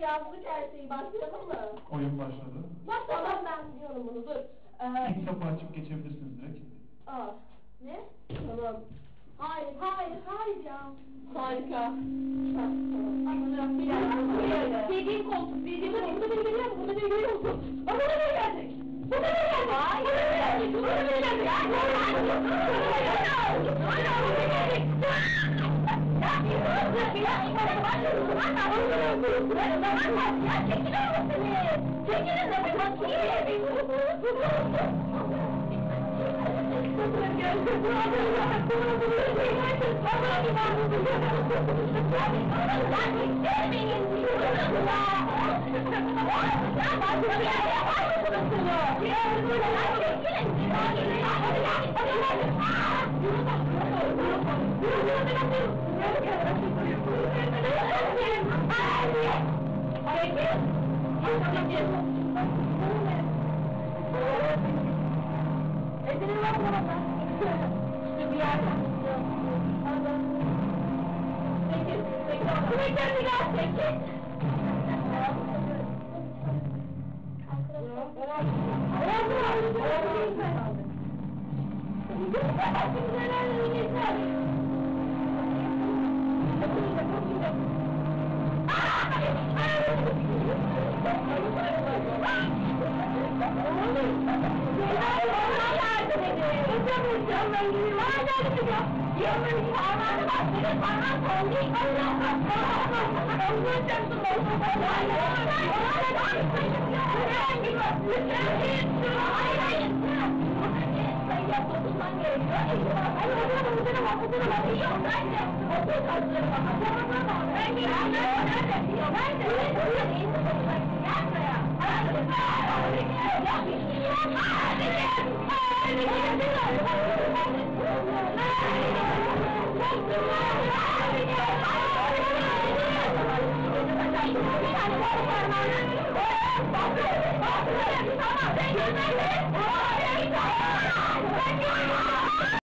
yazdık her şeyi. Başlayalım mı? Oyun başladı. Bak tamam ben biliyorum bunu dur. Ee, İlk kapı açıp geçebilirsiniz direkt. aa, ne? Tamam. Hayır, hayır, hayır ya. Harika. Dediğim koltuk, dediğim koltuk. Burada biri geliyor mu? Burada biri geliyor mu? Aa, burada biri gelecek. Burada biri gelecek. Hayır. Burada biri gelecek. Burada biri gelecek. Hayır. Hayır. Burada biri gelecek. Hayır. Burada biri gelecek. Ya yürü. Bir dakika. Anne, anne. Ben Oh!